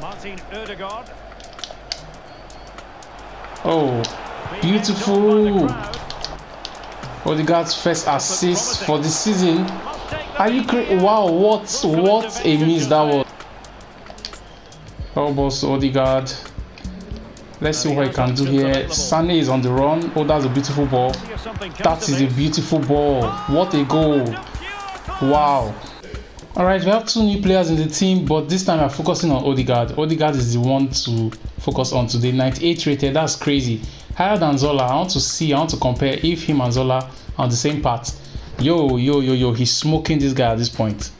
Martin Odegaard. Oh, beautiful. Odegaard's first assist for the season. Are you crazy? Wow, what what a miss that was. Oh, boss Odegaard. Let's see what he can do here. Sane is on the run. Oh, that's a beautiful ball. That is a beautiful ball. What a goal. Wow. Alright, we have two new players in the team, but this time we're focusing on Odegaard. Odegaard is the one to focus on today. 98 rated, that's crazy. Higher than Zola. I want to see, I want to compare if him and Zola are on the same path. Yo, yo, yo, yo, he's smoking this guy at this point.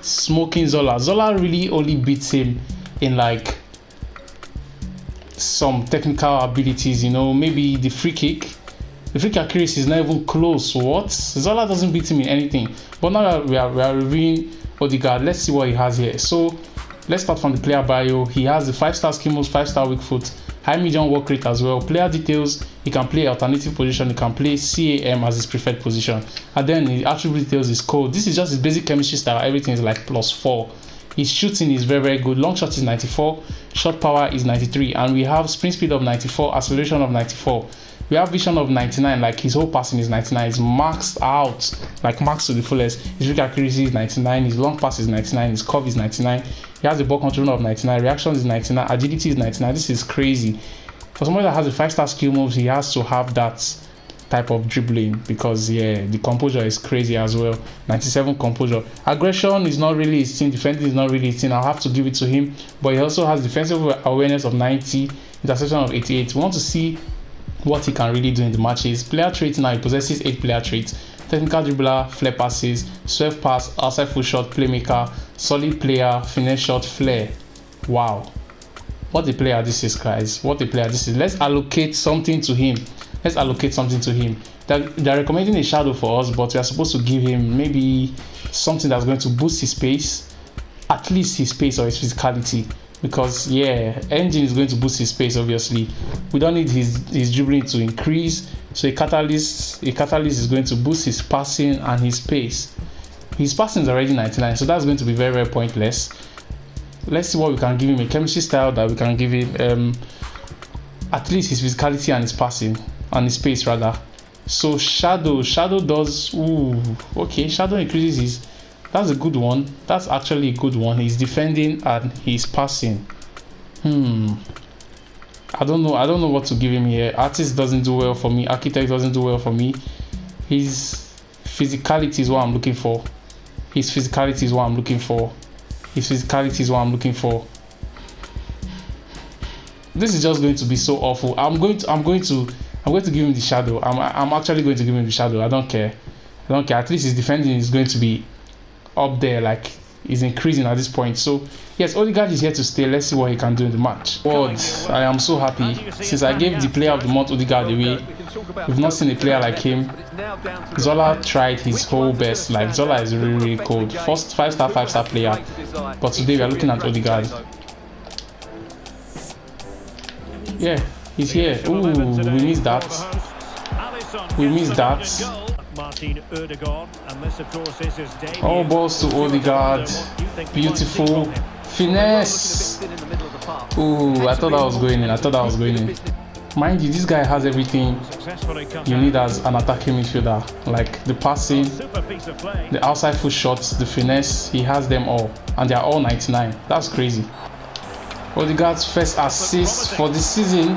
Smoking Zola. Zola really only beats him in like some technical abilities, you know, maybe the free kick. The free kick accuracy is not even close. What? Zola doesn't beat him in anything. But now we are, we are reviewing Odegaard. Let's see what he has here. So let's start from the player bio. He has the 5 star skill 5 star weak foot, high medium work rate as well. Player details, he can play alternative position, he can play CAM as his preferred position. And then the attribute details is code. This is just his basic chemistry style. Everything is like plus 4. His shooting is very very good. Long shot is 94, shot power is 93, and we have sprint speed of 94, acceleration of 94. We have vision of 99, like his whole passing is 99. He's maxed out, like maxed to the fullest. His read accuracy is 99, his long pass is 99, his curve is 99. He has a ball control of 99, reaction is 99, agility is 99. This is crazy. For somebody that has a five star skill moves, he has to have that type of dribbling because yeah the composure is crazy as well. 97 composure. Aggression is not really his thing. Defending is not really his thing. I'll have to give it to him. But he also has defensive awareness of 90 interception of 88 we want to see what he can really do in the matches. Player traits now he possesses eight player traits. Technical dribbler flair passes swerve pass outside foot shot playmaker solid player finesse shot flair wow. What a player this is guys. What a player this is. Let's allocate something to him let's allocate something to him. They're, they're, recommending a shadow for us, but we are supposed to give him maybe something that's going to boost his pace, at least his pace or his physicality. Because yeah, engine is going to boost his pace. Obviously, we don't need his his dribbling to increase. So a catalyst, a catalyst is going to boost his passing and his pace. His passing is already 99, so that's going to be very very pointless. Let's see what we can give him. A chemistry style that we can give him. Um, at least his physicality and his passing on his pace rather. So shadow, shadow does ooh okay, shadow increases his that's a good one. That's actually a good one. He's defending and he's passing. Hmm. I don't know. I don't know what to give him here. Artist doesn't do well for me. Architect doesn't do well for me. His physicality is what I'm looking for. His physicality is what I'm looking for. His physicality is what I'm looking for. This is just going to be so awful. I'm going to I'm going to I'm going to give him the shadow. I'm, I'm actually going to give him the shadow. I don't care. I don't care. At least his defending is going to be up there, like he's increasing at this point. So yes, Odegaard is here to stay. Let's see what he can do in the match. God, I am so happy since I gave the player of the month Odegaard away. We've not seen a player like him. Zola tried his whole best. Like Zola is really really cold. First five star five star player, but today we are looking at Odegaard. Yeah, He's here. Ooh, we missed that. We missed that. Oh, balls to Odegaard. Beautiful. Finesse. Ooh, I thought that was going in. I thought that was going in. Mind you, this guy has everything you need as an attacking midfielder. Like the passing, the outside foot shots, the finesse. He has them all. And they are all 99. That's crazy. Odegaard's first assist for the season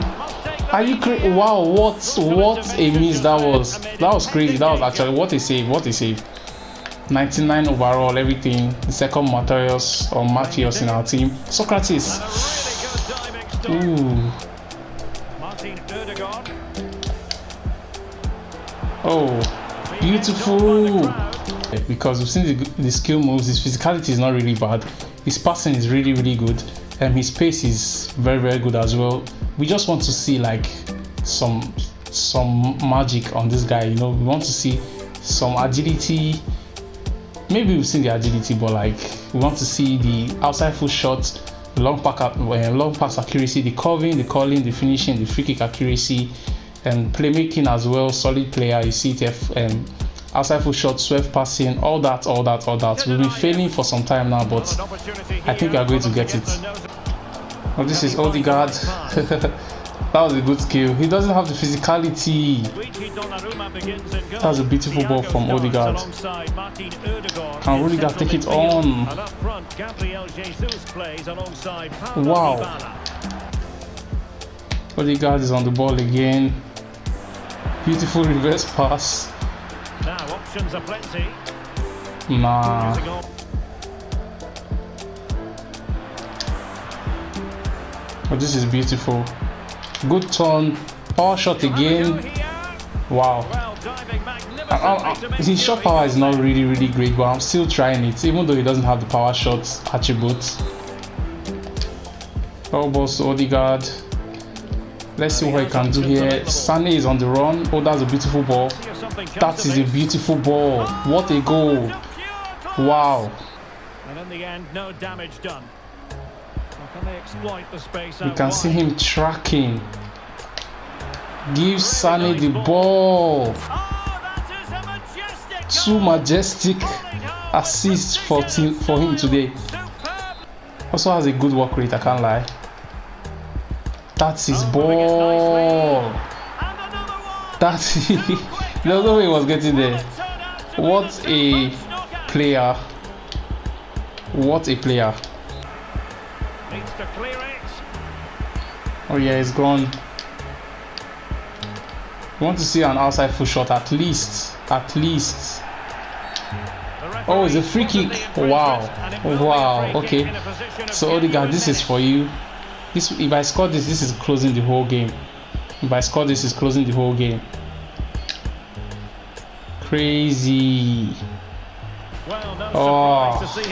are you crazy? Wow, what what a miss that was. That was crazy. That was actually what a save. What a save. 99 overall, everything. The second Matthäus or Matthias in our team. Socrates. Ooh. Oh, beautiful. Because we've seen the, the skill moves, his physicality is not really bad. His passing is really, really good. And his pace is very, very good as well we just want to see like some some magic on this guy. You know, we want to see some agility. Maybe we've seen the agility, but like we want to see the outside foot shot, the long pack, uh, long pass accuracy, the curving, the calling, the finishing, the free kick accuracy, and playmaking as well. Solid player. You see it. Um, outside shot, swerve passing, all that, all that, all that. We've been failing for some time now, but I think we are going to get it. Oh, this is Odegaard. that was a good skill. He doesn't have the physicality. That was a beautiful ball from Odegaard. Can Odegaard take it on? Wow. Odegaard is on the ball again. Beautiful reverse pass. Now options are plenty. Oh, this is beautiful. Good turn. Power shot again. Wow. I, I, his shot power is not really, really great, but I'm still trying it, even though he doesn't have the power shot attributes. Oh, boss Odegaard. Let's see what he can do here. Sane is on the run. Oh, that's a beautiful ball. That is a beautiful ball. What a goal. Wow. And in the end, no damage done. Can they exploit the space You can see him tracking. Give Sane the ball. Oh, Too majestic assist for, for him today. Also has a good work rate, I can't lie. That's his oh, ball. That's the other way he was getting there. What a player. What a player. Oh yeah, it's gone. We want to see an outside foot shot at least. At least. Oh, it's a free kick. Wow. Wow. Okay. So Odegaard, this is for you. This if I score this, this is closing the whole game. If I score this, is closing the whole game. Crazy. Oh. oh.